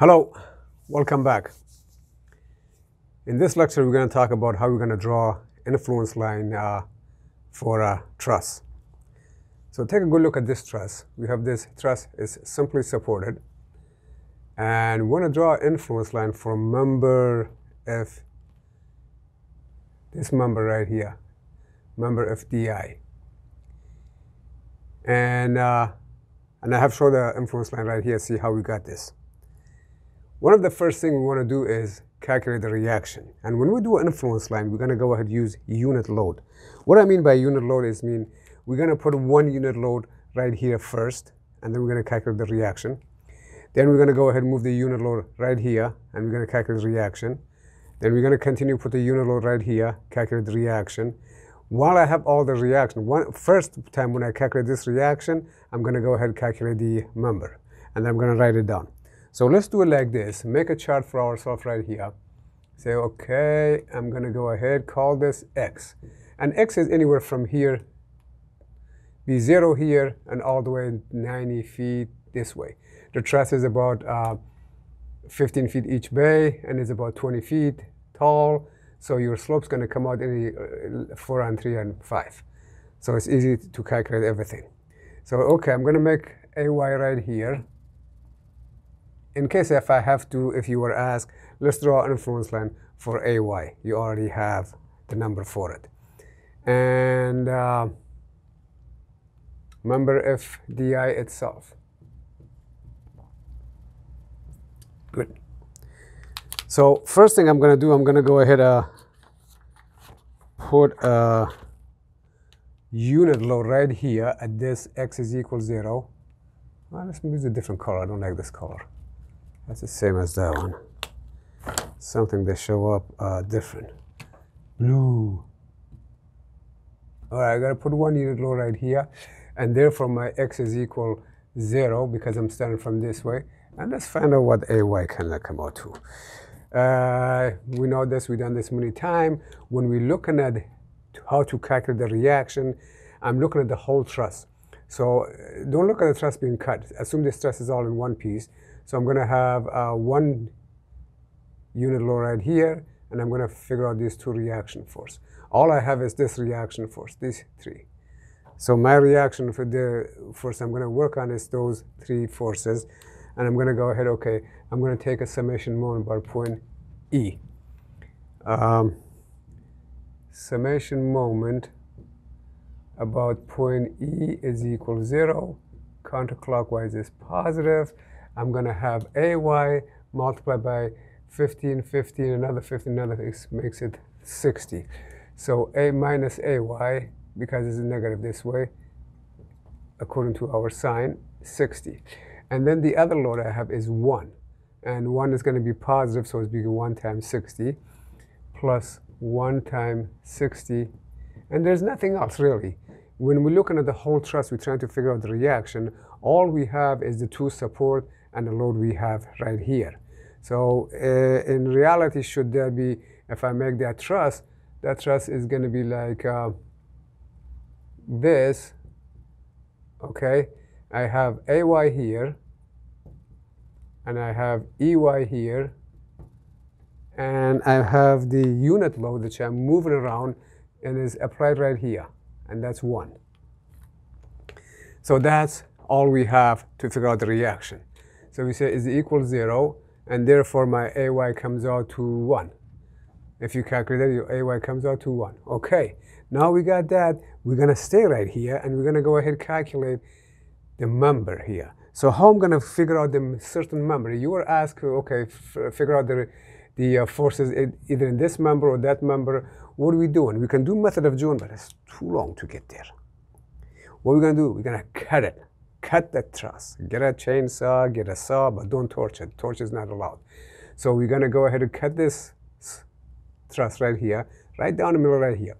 Hello, welcome back. In this lecture, we're going to talk about how we're going to draw influence line uh, for a truss. So take a good look at this truss. We have this truss is simply supported. And we want to draw influence line from member F, this member right here, member FDI. And, uh, and I have shown the influence line right here, see how we got this. One of the first things we want to do is calculate the reaction. And when we do an influence line, we're going to go ahead and use unit load. What I mean by unit load is mean we're going to put one unit load right here first, and then we're going to calculate the reaction. Then we're going to go ahead and move the unit load right here, and we're going to calculate the reaction. Then we're going to continue put the unit load right here, calculate the reaction. While I have all the reaction, one, first time when I calculate this reaction, I'm going to go ahead and calculate the member, and I'm going to write it down. So let's do it like this. Make a chart for ourselves right here. Say, okay, I'm going to go ahead, call this x. And x is anywhere from here, be 0 here, and all the way 90 feet this way. The truss is about uh, 15 feet each bay, and it's about 20 feet tall. So your slope's going to come out in uh, 4 and 3 and 5. So it's easy to calculate everything. So, okay, I'm going to make AY right here in case if I have to, if you were asked, let's draw an influence line for AY. You already have the number for it. And uh, remember if DI itself. Good. So first thing I'm going to do, I'm going to go ahead and uh, put a unit load right here at this x is equal 0. Well, let's use a different color. I don't like this color. That's the same as that one. Something that show up uh, different. Blue. All right, I gotta put one unit load right here. And therefore my x is equal zero because I'm starting from this way. And let's find out what AY can come out to. Uh, we know this, we've done this many times. When we're looking at how to calculate the reaction, I'm looking at the whole truss. So uh, don't look at the truss being cut. Assume this truss is all in one piece. So I'm going to have uh, one unit right here, and I'm going to figure out these two reaction force. All I have is this reaction force, these three. So my reaction for the force I'm going to work on is those three forces. And I'm going to go ahead, okay, I'm going to take a summation moment about point E. Um, summation moment about point E is equal zero. Counterclockwise is positive. I'm going to have AY multiplied by 15, 15, another 15, another makes it 60. So A minus AY, because it's negative this way, according to our sign, 60. And then the other load I have is 1. And 1 is going to be positive, so it's be 1 times 60 plus 1 times 60. And there's nothing else really. When we're looking at the whole truss, we're trying to figure out the reaction. All we have is the two support and the load we have right here. So uh, in reality, should there be, if I make that truss, that truss is going to be like uh, this, okay? I have AY here, and I have EY here, and I have the unit load that I'm moving around and is applied right here, and that's one. So that's all we have to figure out the reaction. So we say is equal zero, and therefore my AY comes out to one. If you calculate it, your AY comes out to one. Okay, now we got that. We're gonna stay right here, and we're gonna go ahead and calculate the member here. So how I'm gonna figure out the certain member? You were asked, okay, figure out the the uh, forces either in this member or that member. What are we doing? We can do method of joint, but it's too long to get there. What we're gonna do? We're gonna cut it cut that truss. Get a chainsaw, get a saw, but don't torch it. Torch is not allowed. So we're gonna go ahead and cut this truss right here, right down the middle right here.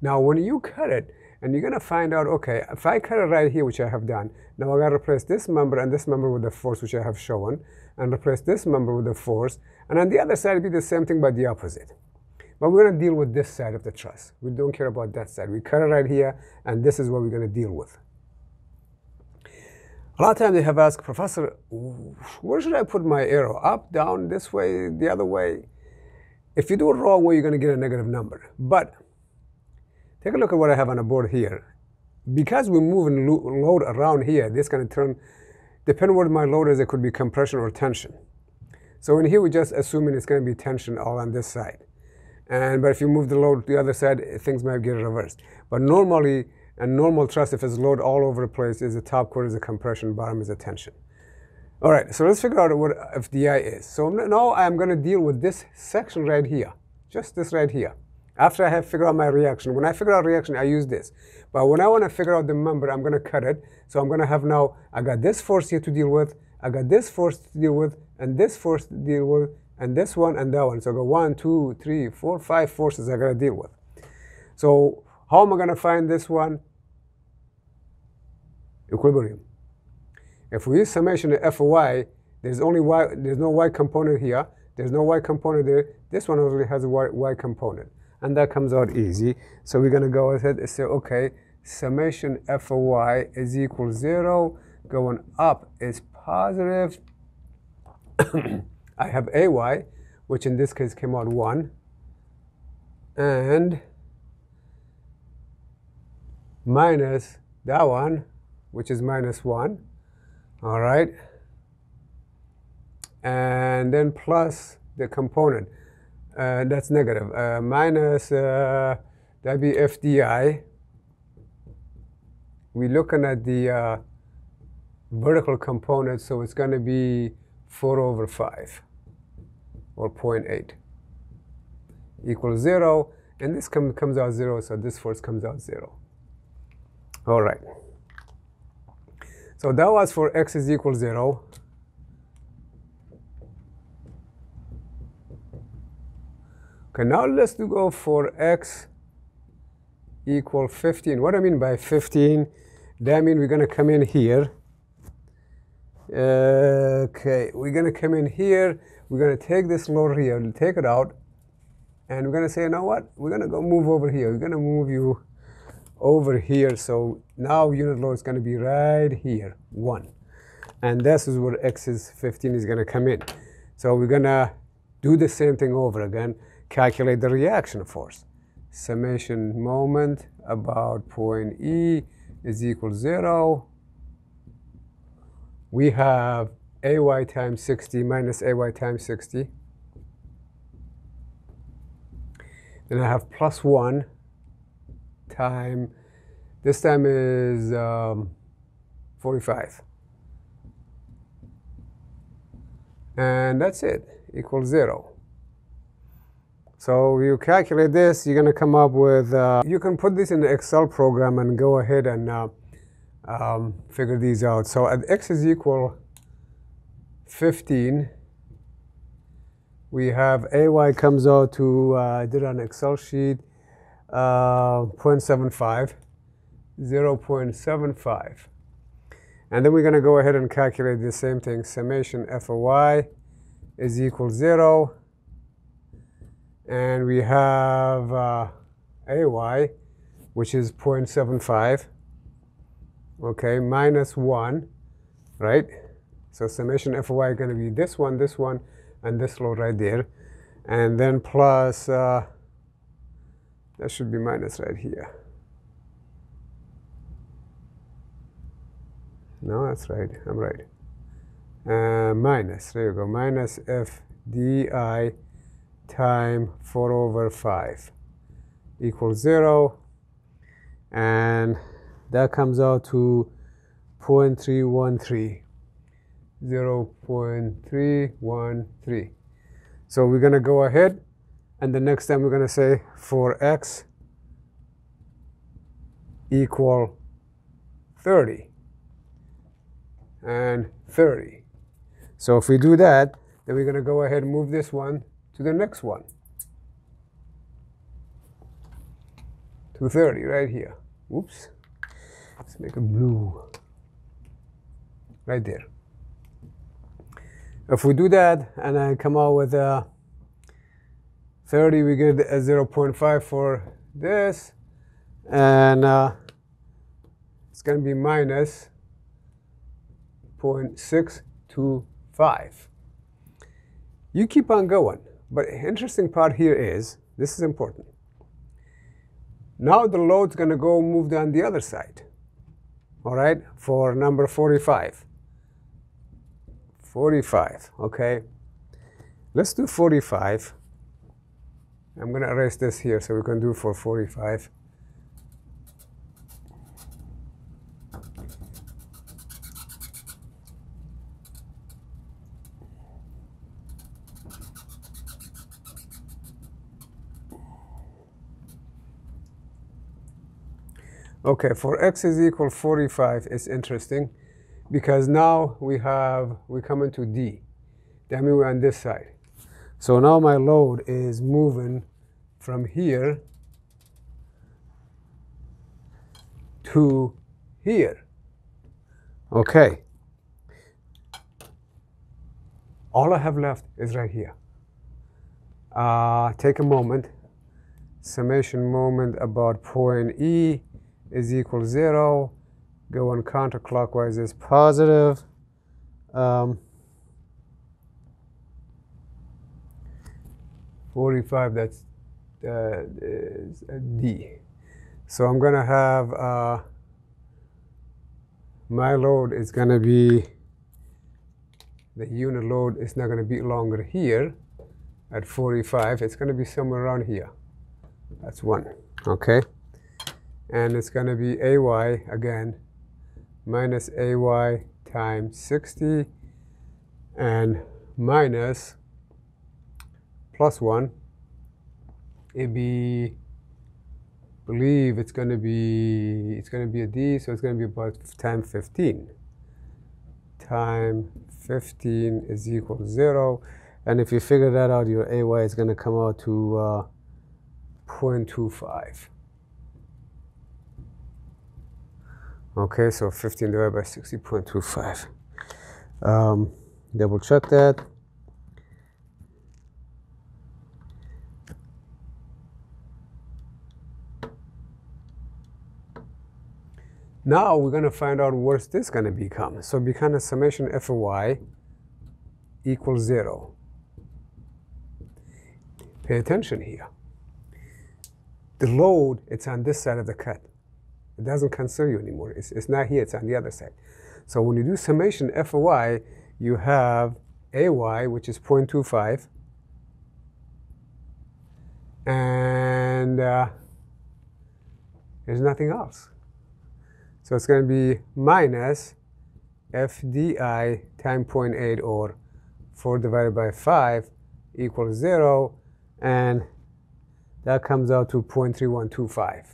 Now when you cut it, and you're gonna find out, okay, if I cut it right here, which I have done, now I gotta replace this member and this member with the force, which I have shown, and replace this member with the force, and on the other side, it'll be the same thing, but the opposite. But we're gonna deal with this side of the truss. We don't care about that side. We cut it right here, and this is what we're gonna deal with. A lot of times they have asked, Professor, where should I put my arrow? Up, down, this way, the other way? If you do it wrong way, you're going to get a negative number. But take a look at what I have on the board here. Because we're moving load around here, this is going to turn, depending on what my load is, it could be compression or tension. So in here, we're just assuming it's going to be tension all on this side. And But if you move the load to the other side, things might get reversed. But normally, a normal truss, if it's load all over the place, is the top chord is a compression, bottom is a tension. All right, so let's figure out what FDI is. So now I'm going to deal with this section right here, just this right here. After I have figured out my reaction, when I figure out reaction, I use this. But when I want to figure out the member, I'm going to cut it. So I'm going to have now, I got this force here to deal with, I got this force to deal with, and this force to deal with, and this one and that one. So I got one, two, three, four, five forces I got to deal with. So how am I going to find this one? Equilibrium. If we use summation of f of y, there's only y, there's no y component here. There's no y component there. This one only has a y, y component. And that comes out easy. So we're going to go ahead and say, okay, summation f of y is equal 0. Going up is positive. I have ay, which in this case came out 1. And minus that one, which is minus 1. All right. And then plus the component. Uh, that's negative. Uh, minus, uh, that be FDI. We're looking at the uh, vertical component, so it's going to be 4 over 5, or 0.8, equals 0. And this com comes out 0, so this force comes out 0. All right. So that was for x is equal 0. Okay, now let's do go for x equal 15. What I mean by 15? That means we're going to come in here. Okay, we're going to come in here. We're going to take this load here, take it out. And we're going to say, you know what? We're going to go move over here. We're going to move you over here. So now unit load is going to be right here, 1. And this is where x is 15 is going to come in. So we're going to do the same thing over again, calculate the reaction force. Summation moment about point E is equal 0. We have ay times 60 minus ay times 60. Then I have plus 1 time, this time is um, 45. And that's it, equals zero. So you calculate this, you're going to come up with, uh, you can put this in the Excel program and go ahead and uh, um, figure these out. So at x is equal 15, we have ay comes out to, uh, I did an Excel sheet, uh, 0.75, 0.75. And then we're going to go ahead and calculate the same thing. Summation f of y is equal 0. And we have uh, ay, which is 0.75. Okay, minus 1, right? So summation f of y is going to be this one, this one, and this load right there. And then plus uh, that should be minus right here. No, that's right. I'm right. Uh, minus, there you go. Minus f di time 4 over 5 equals 0. And that comes out to 0.313. 0.313. So we're going to go ahead and the next time we're going to say for x equal 30 and 30. So if we do that, then we're going to go ahead and move this one to the next one. To 30 right here. Oops. Let's make it blue. Right there. If we do that and I come out with a 30, we get a 0.5 for this. And uh, it's going to be minus 60.625. You keep on going. But interesting part here is, this is important. Now the load's going to go move down the other side. All right, for number 45. 45, okay? Let's do 45. I'm going to erase this here so we can do for 45. Okay, for x is equal 45 is interesting because now we have, we come into D. That means we're on this side. So now my load is moving from here to here. Okay. All I have left is right here. Uh, take a moment. Summation moment about point E is equal zero. Going counterclockwise is positive. Um, 45, that's uh, D. So I'm going to have uh, my load is going to be, the unit load is not going to be longer here at 45. It's going to be somewhere around here. That's one. Okay and it's going to be ay again minus ay times 60 and minus plus 1 it be believe it's going to be it's going to be a d so it's going to be about time 15 time 15 is equal to 0 and if you figure that out your ay is going to come out to uh, 0.25 Okay, so 15 divided by 60.25. Um, double check that. Now we're going to find out what's this going to become. So become a summation f of y equals 0. Pay attention here. The load, it's on this side of the cut. It doesn't concern you anymore. It's, it's not here, it's on the other side. So when you do summation f of y, you have ay, which is 0.25, and uh, there's nothing else. So it's going to be minus fdi times 0.8 or 4 divided by 5 equals 0, and that comes out to 0.3125.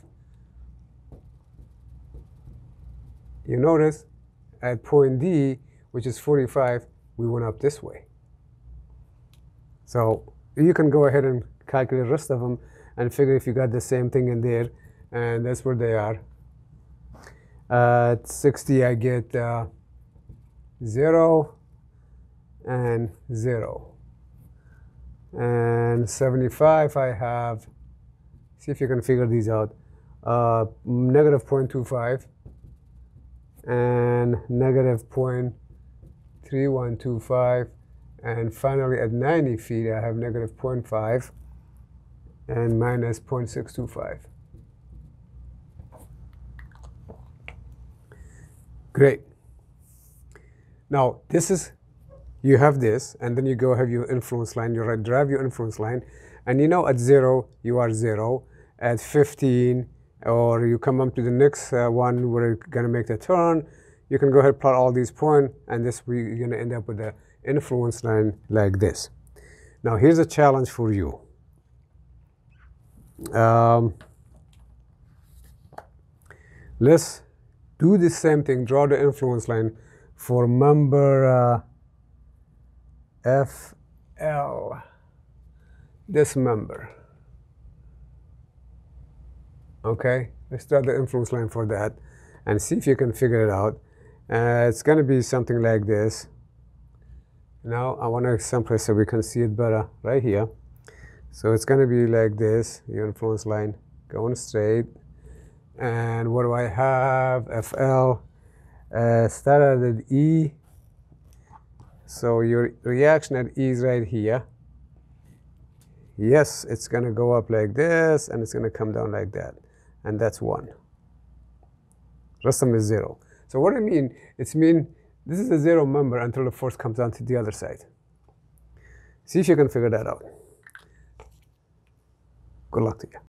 You notice at point D, which is 45, we went up this way. So you can go ahead and calculate the rest of them and figure if you got the same thing in there, and that's where they are. Uh, at 60, I get uh, 0 and 0. And 75, I have, see if you can figure these out, uh, negative 0.25 and negative 0.3125 and finally at 90 feet I have negative 0.5 and minus 0.625. Great. Now this is, you have this and then you go have your influence line, you drive your influence line and you know at zero you are zero, at 15 or you come up to the next uh, one where you're going to make the turn, you can go ahead plot all these points, and this we're going to end up with an influence line like this. Now here's a challenge for you. Um, let's do the same thing, draw the influence line for member uh, FL, this member. Okay, let's draw the influence line for that and see if you can figure it out. Uh, it's going to be something like this. Now I want to sample so we can see it better right here. So it's going to be like this, your influence line going straight. And what do I have? FL uh, started at E So your reaction at E is right here. Yes, it's going to go up like this, and it's going to come down like that. And that's 1. Rest of them is 0. So what do I mean, it's mean this is a zero member until the force comes down to the other side. See if you can figure that out. Good luck to you.